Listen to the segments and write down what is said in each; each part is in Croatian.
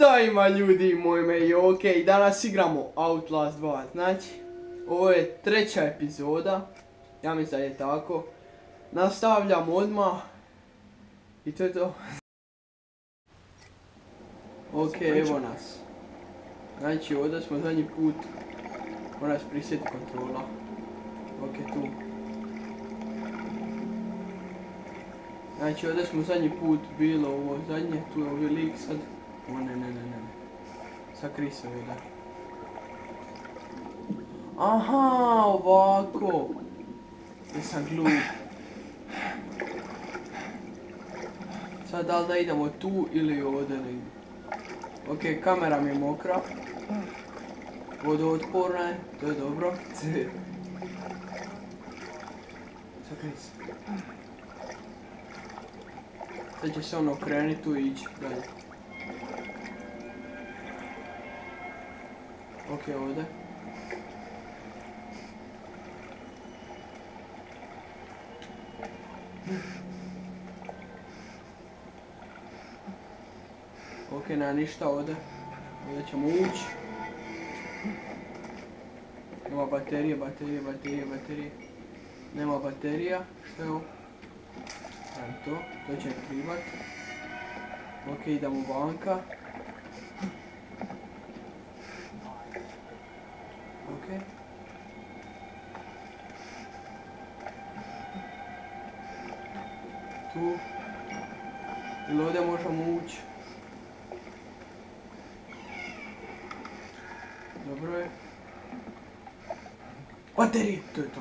Šta ima ljudi moji me ok, danas igramo Outlast 2, znači ovo je treća epizoda, ja mislim da je tako. Nastavljam odmah i to je to. Ok, evo nas. Znači ovdje smo zadnji put, mora se prisjeti kontrola. Ok, tu. Znači ovdje smo zadnji put bilo ovo zadnje, tu je ovaj lik sad. O ne, ne, ne, ne. Sakri se ovdje. Aha, ovako. Jesam glup. Sad da li da idemo tu ili ovdje negdje. Ok, kamera mi je mokra. Vodootporna je, to je dobro. Sakri se. Sad će se ono okrenuti tu i ići dalje. Ok, ovdje. Ok, nema ništa ovdje. Ovdje ćemo ući. Nema baterije, baterije, baterije, baterije. Nema baterija. Što je ovo? Evo to, to će privat. Ok, idemo vanka. Dobro je. Baterije, to je to.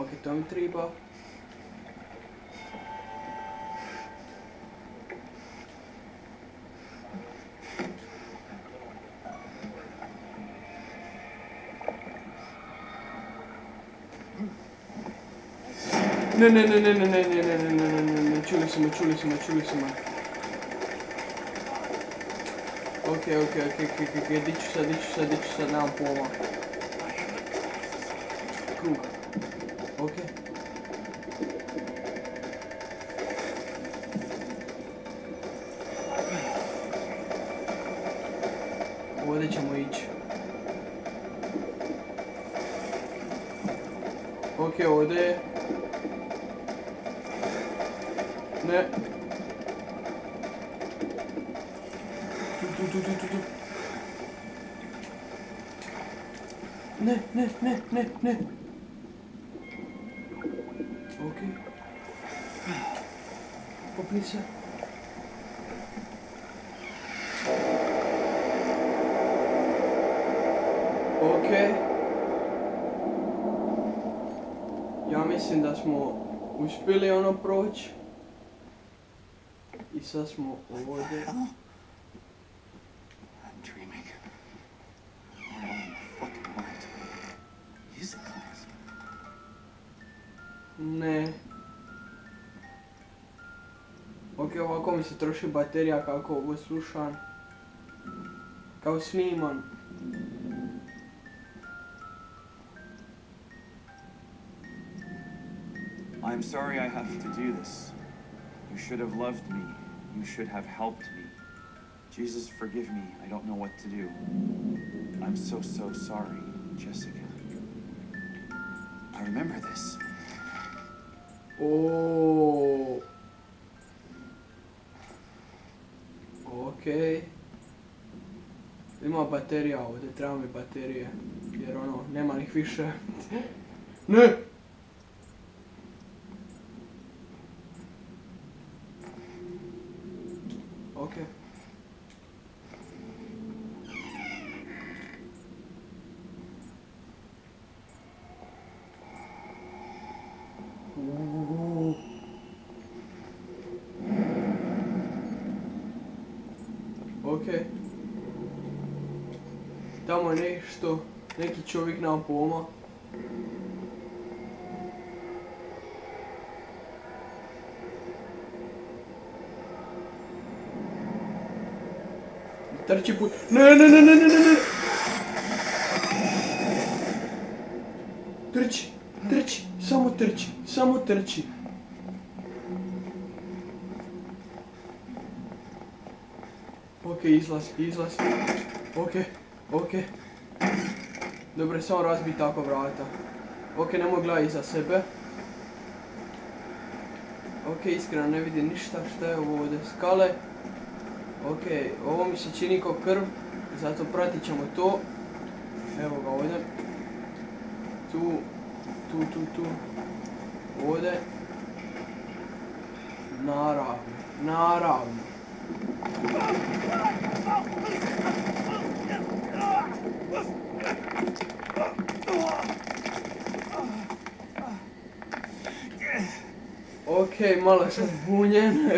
Ok, to mi treba. Ne, ne, ne, ne, ne, ne, ne, ne, ne, ne, ne, ne, ne, čuli su me, čuli su me, čuli su me. Ok, ok, ok, ok, ok, di ću sad, di ću sad, di ću sad, nemam pojma. Krug. Ok. Ovdje ćemo ići. Ok, ovdje je. Ne. Tu, tu, tu, tu, tu. Ne, ne, ne, ne, ne. Ok. Popni se. Ok. Ja mislim da smo uspjeli ono proći. I sad smo ovdje. Se troši baterija kako. Kao snimam. I'm sorry I have to do this. You should have loved me. You should have helped me. Jesus, forgive me. I don't know what to do. I'm so, so sorry, Jessica. I remember this. O. Ok. Ima baterija ovdje, treba mi baterije. Jer ono, nema ih više. Ne! Ok. Uuu. Ok. Tamo je nešto, neki čovjek nam poma. Trči put. Ne, ne, ne, ne, ne, ne, ne. Trči, trči, samo trči, samo trči. Ok, izlaz, izlaz. Ok, ok. Dobro, samo razbi tako vrata. Ok, nemoj gledaj iza sebe. Ok, iskreno ne vidim ništa šta je ovo ovdje. Skale. Ok, ovo mi se čini kao krv, zato pratit ćemo to. Evo ga ovdje. Tu, tu, tu, tu. Ovdje. Naravno, naravno. Ok, malo sam zbunjen.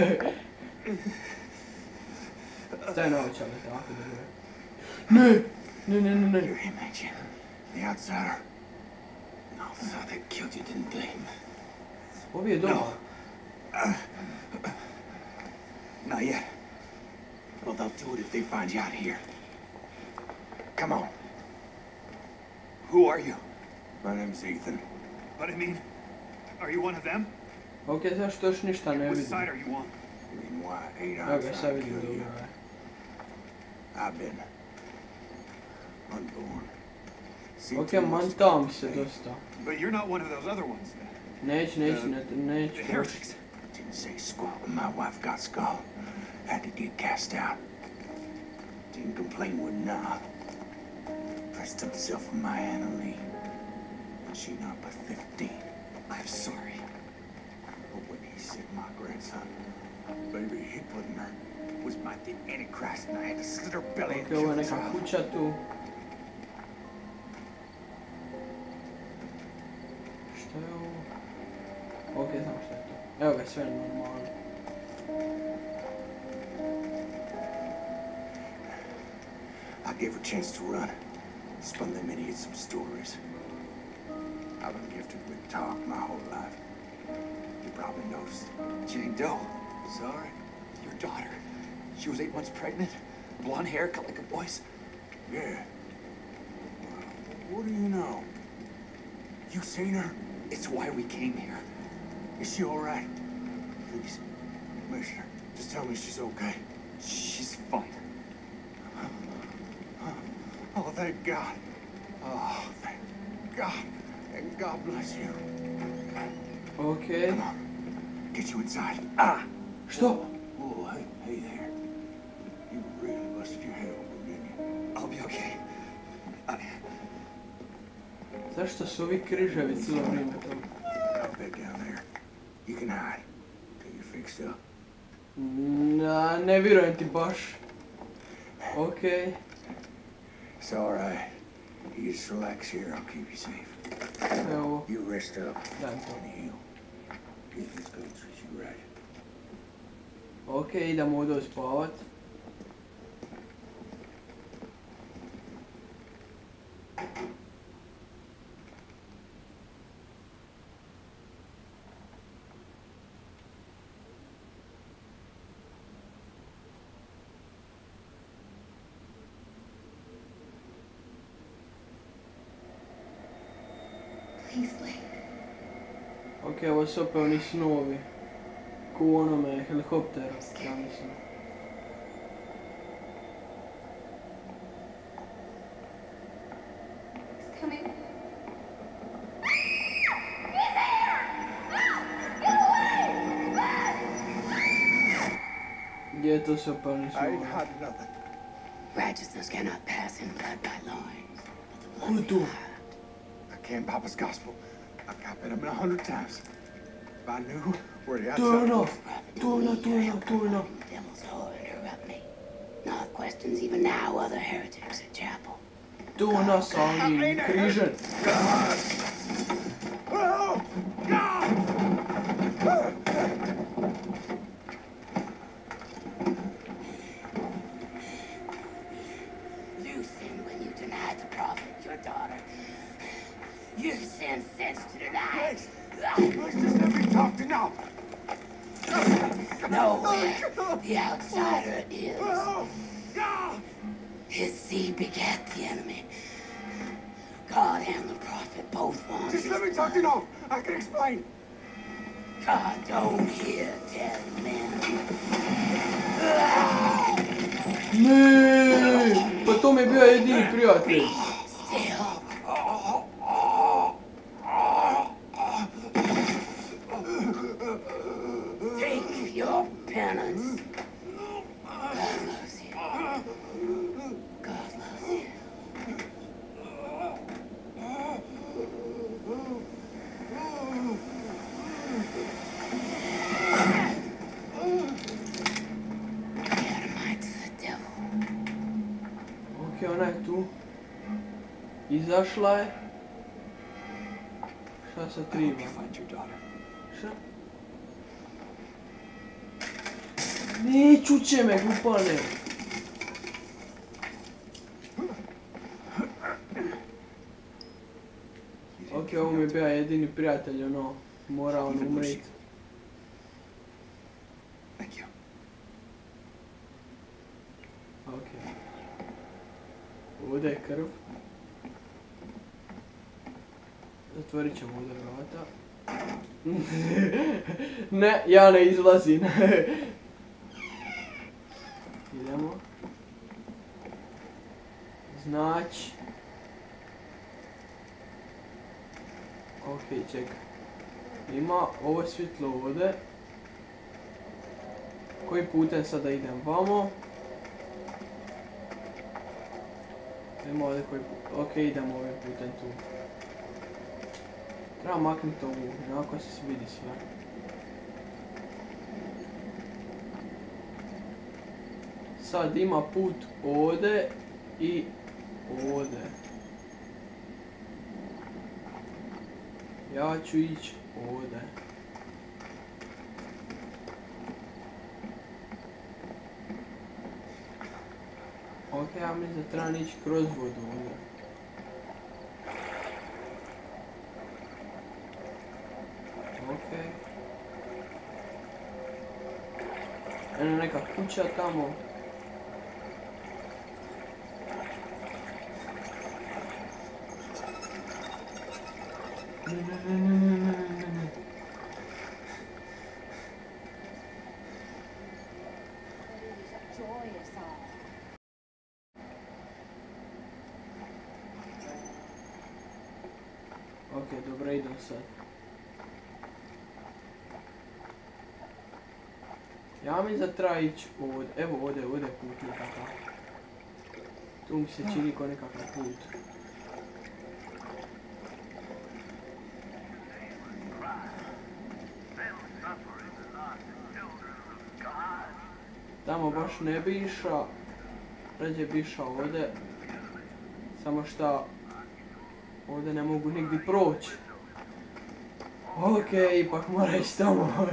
Staj naočale, tako dobro. Ne, ne, ne, ne, ne. You're him, ain't you? The outsider? No, they killed you, didn't they? Ovi je doma. Not yet. Well, they'll do it if they find you out here. Come on. Who are you? My name's Ethan. But I mean, are you one of them? Ok, zašto još ništa ne Which vidim? side are you on? You mean why ain't Evo I ga, sad trying vidim kill you? dobro. I've been unborn. Ok, too much mantao se dosta. But you're not one of those other ones then. Neću, neću, The- ne, neću. The heretics. Didn't say squat when my wife got skull. Had to get cast out. Didn't complain with nah. Pressed himself on my Anna Lee. She not but 15. I'm sorry. But when he said my grandson, baby he put in her, was my the Antichrist and I had to slit her belly and Ok, ovo je kill the neka child. kuća tu. Šta je I gave her a chance to run. Spun them idiots some stories. I've been gifted with talk my whole life. You probably noticed. Jane Doe, Sorry? your daughter. She was eight months pregnant. Blonde hair, cut like a boy's. Yeah. What do you know? You seen her? It's why we came here. Is she all right? Please, Commissioner, just tell me she's okay. She's fine. Oh, thank God. Oh, thank God. And God bless you. Ok. Come on. Get you inside. Ah! Stop! Oh, hey, hey there. You really busted your head open, didn't you? I'll be okay. I, Zašto su ovi križevi cijelo vrijeme tu? Got bed down there. You can hide. Till you're fixed up. Na, ne vjerujem ti baš. Ok. It's all right. You just relax here. I'll keep you safe. Evo, You rest up daj and heal. If it's gonna you right. Ok, idemo ovdje spavat. Okay, what's up è un X9 Q1 me, helicopter Grandissimo. I had nothing. Righteousness cannot pass in blood by loins do I I can't Papa's gospel. I've copied him a hundred times. If I knew where the To je outside ono, was, to je ono, to je ono, to je ono. the devil's whore interrupt me. Not questions even now other heretics at chapel. To je ono sa onim križem. Oh, God! You sinned when you denied the prophet, your daughter. You sinned since to deny. Please just let talk to now. Nowhere oh, the outsider is. Oh, His seed begat the enemy. God and the prophet both want Just let me talk to now. I can explain. God don't hear dead men. Mmm, ne, pa to mi je bio jedini prijatelj. Ok, ona je tu. Izašla je. Šta se I triba? hope you find your daughter. Šta? Ne, čuće me, glupane. Ok, ovo mi je bio jedini prijatelj, ono, mora on umrit. Thank you. Ok. Ovdje je krv. Zatvorit ćemo ovdje vrata. ne, ja ne izlazim. Idemo. Znači... Ok, čekaj. Ima ovo svjetlo ovdje. Koji putem sada idem? Vamo. Idemo ovdje koji put. Ok, idemo ovim putem tu. Treba maknuti ovu, onako se vidi sve. Sad ima put ovdje i ovdje. Ja ću ići ovdje. Ja mislim da trebam ići kroz vodu. Ok. Eno neka kuća tamo. Ne, ne, ne, ne, ne. Ok, sad. Ja mi da treba ići ovdje, evo ovdje, ovdje je put nekakav. Tu mi se čini ko nekakav put. Tamo baš ne bi išao, rađe bi išao ovdje. Samo šta ovdje ne mogu nigdje proći. Ok, ipak mora ići tamo.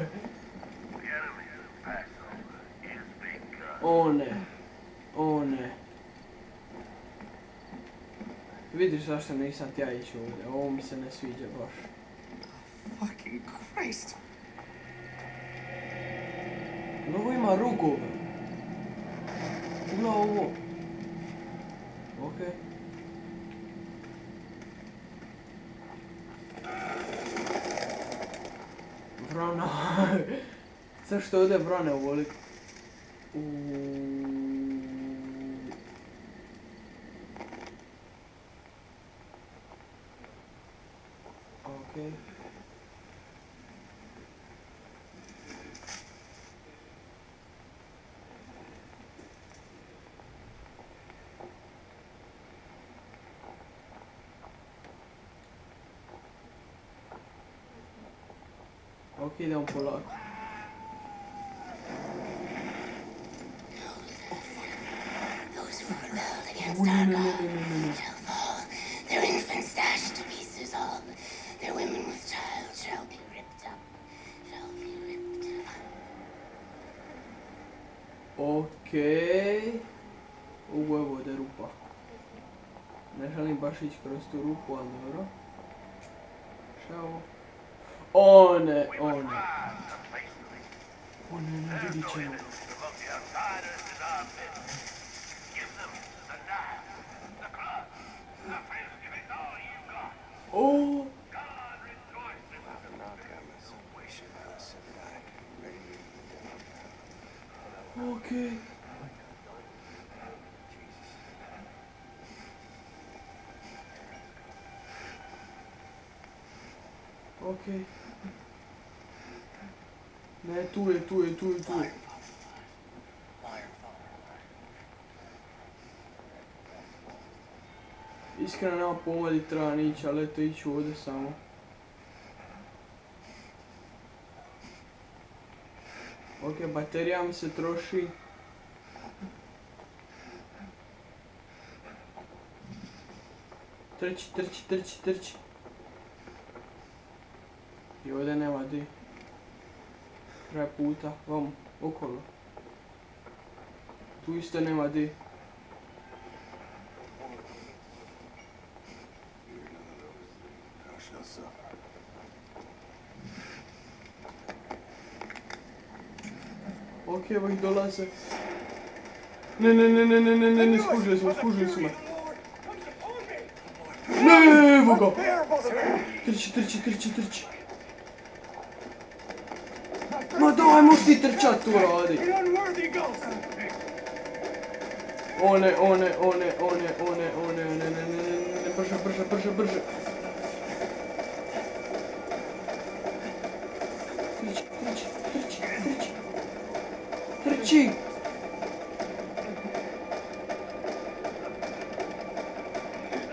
O ne, o ne. Vidiš zašto nisam tja ići ovdje, ovo mi se ne sviđa baš. Fucking Christ. No ovo ima rugove. Ugla ovo. Ok. Vrana. Zašto ovdje vrane ovoliko? Uuuu. Ok. Ok, idemo polako. Those Ok. Ovo je ovdje rupa. Ne želim baš ići kroz tu rupu, ali dobro. Šta je ovo? O ne, o ne. O ne, ne, vidit ćemo. O, ok. Okej. Ne, tu je, tu je, tu je, tu je. Iskreno nema pojma di treba ići, ali eto iću ovdje samo. Ok, baterija mi se troši. Trči, trči, trči, trči. Ovdje nema di. Kraj puta, vamo, okolo. Tu isto nema di. Ok, evo ih dolaze. Ne, ne, ne, ne, ne, ne, ne, ne, skužili smo, skužili smo. Ne, evo ga. Trči, trči, trči, trči. Možeš ti trčat tu radi. One, one, one, one, one, one, ne, ne, ne, ne, ne, ne, brže, brže, brže, brže. Trči, trči, trči, trči. Trči!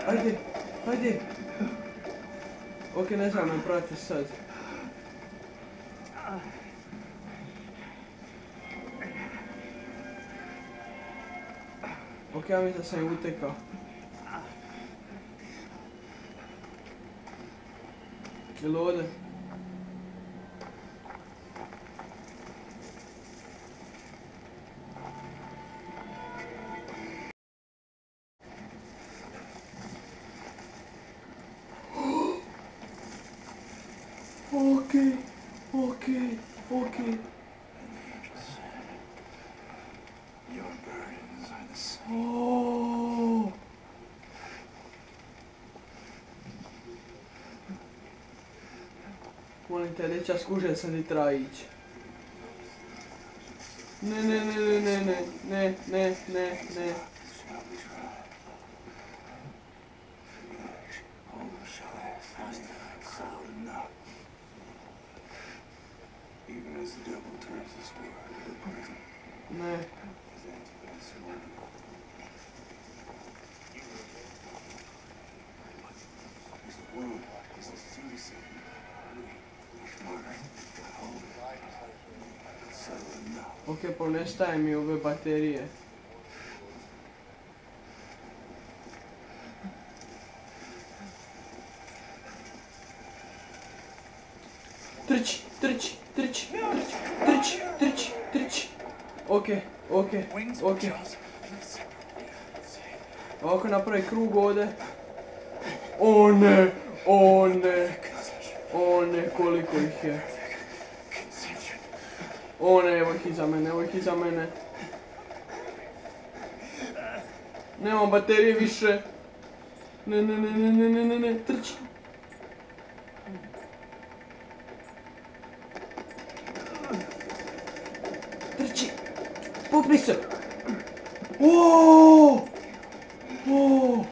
Ajde, ajde. Ok, ne znam me prati sad. Porque a mesa saiu o TK. Reloader. Molim te, neće ja skužen sam di treba ići. Ne, ne, ne, ne, ne, ne, ne, ne, ne, ne. Oh, shall I Ok, ponestaje mi ove baterije. Trči, trči, trči, trči, trči, trči. Ok, ok, ok. Ovako napravi krug ovdje. O ne, o ne, o ne, koliko ih je. O ne, evo ih iza mene, evo ih iza mene. Nemam baterije više. Ne, ne, ne, ne, ne, ne, ne, ne, trči. Trči. Se. O! O!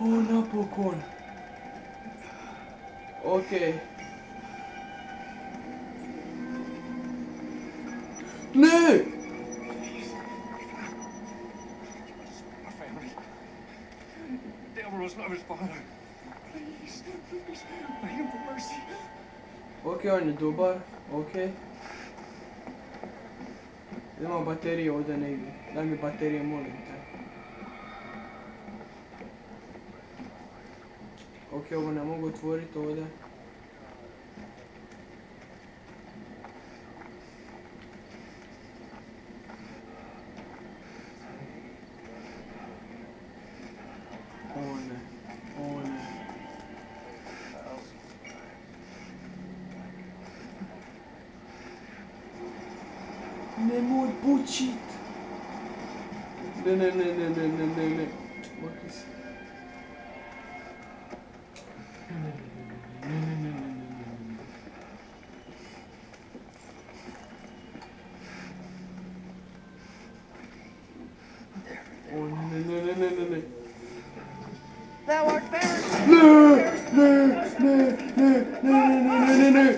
O, napokon. Okay. No! Delro's not his father. Please, please, I am. Okay, on the dobar. Okay. Idemo baterije ovdje negdje. Daj mi baterije, molim te. Ok, ovo ne mogu otvoriti ovdje. O ne, o ne. Nemoj bučit! Ne, ne, ne, ne, ne, ne, ne, nu, nu, nu, nu, nu!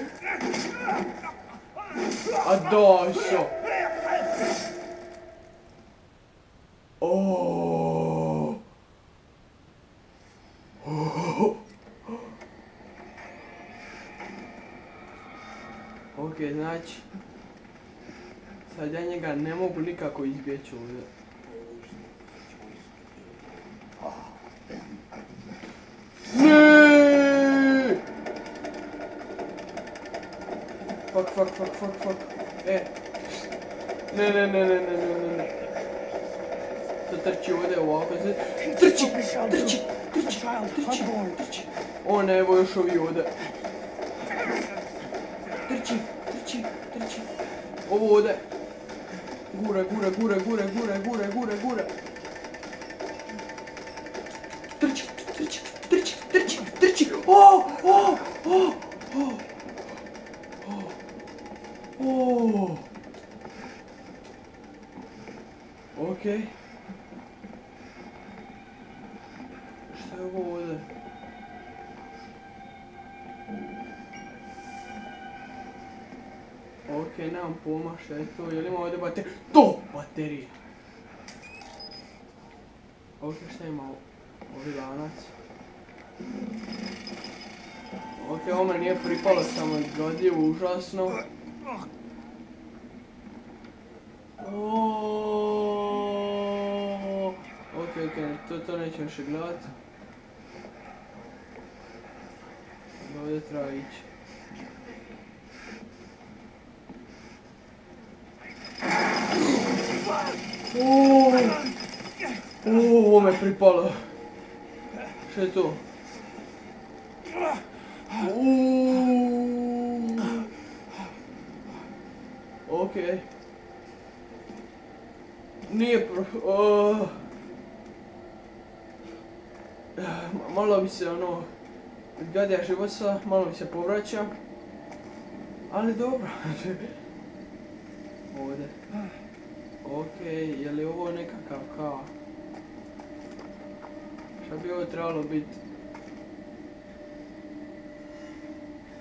Adagio! Oh. oh. Ok, znači... Sad ja njega ne mogu nikako izbjeći ovdje. Fuck, fuck, fuck, fuck. E. Ne, ne, ne, ne, ne, ne, ne. To trči ovdje ovako, sad. Trči, trči, trči, trči, trči. O ne, evo još ovi ovdje. Trči, trči, trči. Ovo ovdje. Gura, gura, gura, gura, gura, gura, gura, gura. Trči, trči, trči, trči, trči. O, o, o. užasno. Ok, ok, to, to neću više gledat. Ovdje treba ići. Ovo me pripalo. Što je to? Uuuu. Okej. Nije pro... Ma- Malo mi se ono... Gadja živosa, malo mi se povraća. Ali dobro. Ovdje. Okej, je li ovo nekakav kao... Šta bi ovo trebalo biti?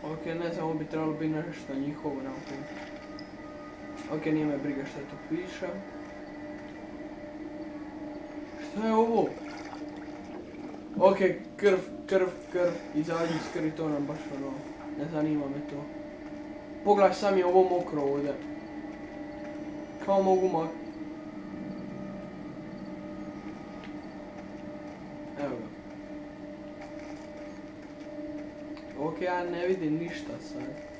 Ok, ne znam, ovo bi trebalo biti nešto njihovo naprijed. Ok, nije me briga šta tu piše. Šta je ovo? Ok, krv, krv, krv, izađi iz krvi, to nam baš ono, ne zanima me to. Pogledaj, sam je ovo mokro ovdje. Kao mogu mak... Evo ga. Ok, ja ne vidim ništa sad.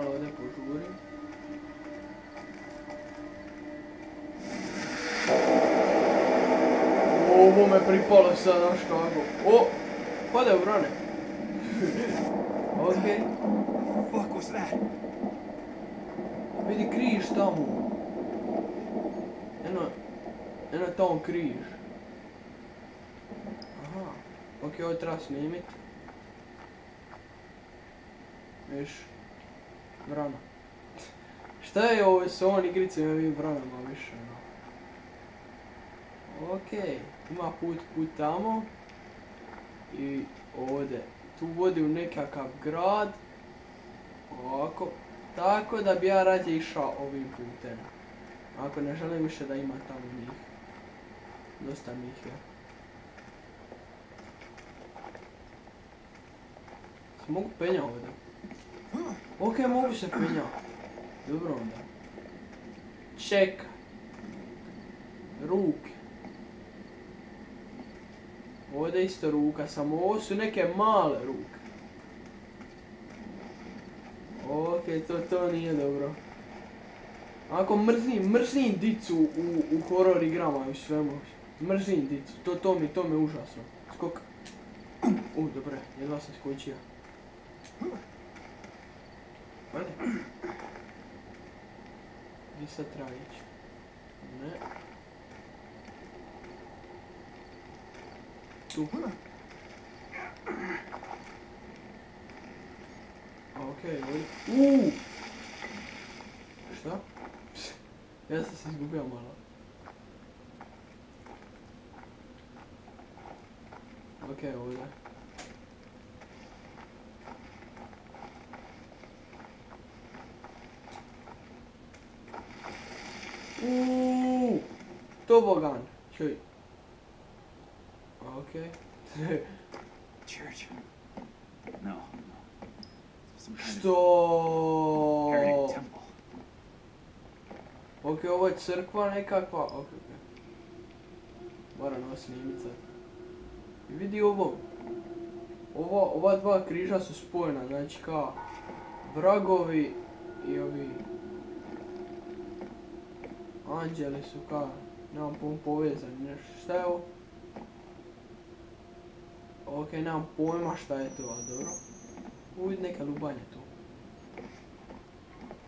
Malo ovdje požurim. Ovo me pripalo sad, znaš kako. O! Pada u brane. ok. fuck was that? Vidi križ tamo. Eno, eno tamo križ. Aha, ok, ovo treba snimit. Viš, vrana. Šta je ovo s ovom igricom i ovim vranama više, ono? Ok, ima put, put tamo. I ovdje. Tu vodi u nekakav grad. Ovako. Tako da bi ja rađe išao ovim putem. Ako ne želim više da ima tamo njih. Dosta njih je. Mogu penja ovdje? Ok, mogu se penja. Dobro onda. Čeka. Ruke. Ovdje isto ruka, samo ovo su neke male ruke. Ok, to, to nije dobro. Ako mrzim, mrzim dicu u, u horror igrama i svemu. Mrzim dicu, to, to mi, to mi je užasno. Skok. U, dobro, je, jedva sam skočio. Ajde. Gdje sad treba ići? Ne. Tu. Okej, okay, Uuu! Šta? Ja sam se izgubio malo. Ok, ovdje. Uuuu, tobogan, čuj. Ok. Church. No, Što? Ok, ovo je crkva nekakva. Ok, ok. Moram ovo snimit sad. I vidi ovo. Ovo, ova dva križa su spojena, znači kao vragovi i ovi anđeli su kao, nemam pojma povezani, nešto. Šta je ovo? Ok, nemam pojma šta je to, ali dobro. Uvid neka lubanja tu.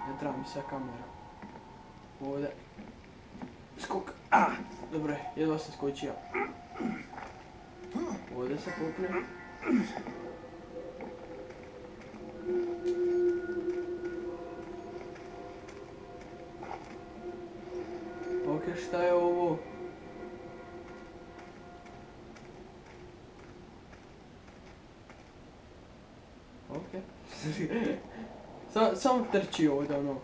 Ne treba mi sad kamera. Ovdje. Skok. Ah, dobro je, jedva sam skočio. Ovdje se popne. Ok, šta je ovo? Ok. Sa- Samo trči ovdje ono.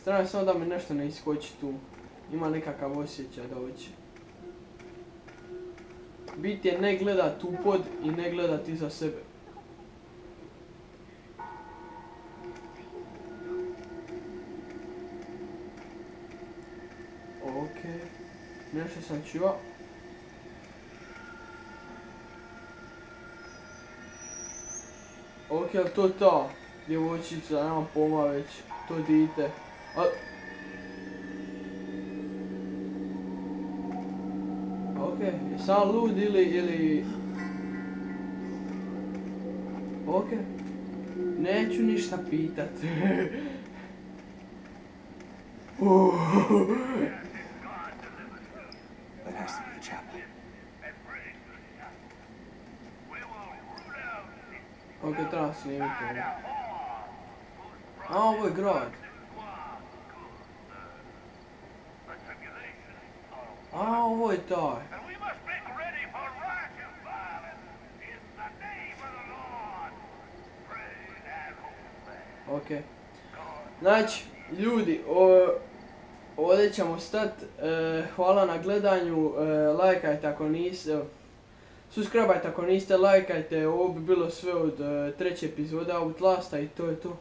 Strano samo da mi nešto ne iskoči tu. Ima nekakav osjećaj da hoće. Bit je ne gledat u pod i ne gledat iza sebe. Sam čuo. Ok, jel to ta djevojčica, nemam pojma već, to dite. A... Ok, sam lud ili, ili... Ok. Neću ništa pitat. Uh. That has to be the chapel. Ok, treba snimiti ovo. A, ovo je grad. A, ovo je taj. Ok. Znači, ljudi, o, ovdje ćemo stat. E, hvala na gledanju. E, lajkajte ako niste. Subscribeajte ako niste, lajkajte. Ovo bi bilo sve od e, treće epizode Outlasta i to je to.